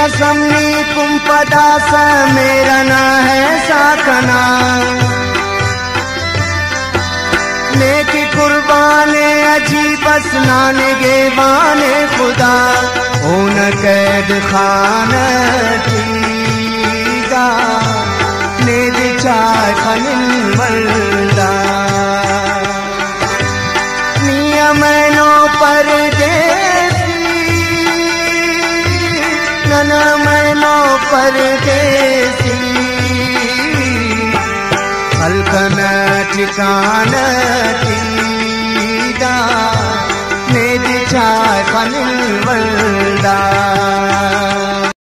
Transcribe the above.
रसमनी कुंपदा स मेरा ना है साखना नेकी कुर्बाने अजी बस नाने गेवाने खुदा। ऊन कैद खान टीगा नेद चाय खनिल मल्दा कन ठिकान टीदा मेरी चार पलिव